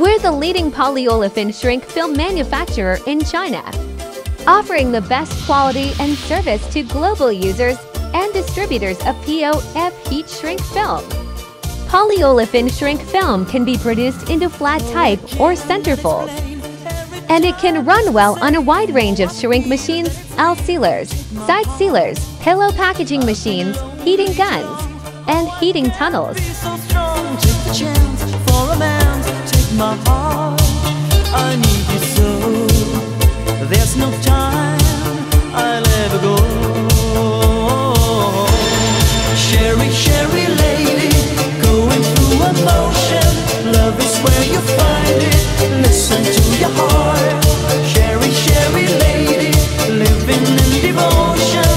We're the leading polyolefin shrink film manufacturer in China, offering the best quality and service to global users and distributors of POF heat shrink film. Polyolefin shrink film can be produced into flat type or centerfold, and it can run well on a wide range of shrink machines, L sealers, side sealers, pillow packaging machines, heating guns, and heating tunnels my heart I need you so. There's no time I'll ever go. Sherry, Sherry lady Going through emotion. Love is where you find it. Listen to your heart. Sherry, Sherry lady Living in devotion.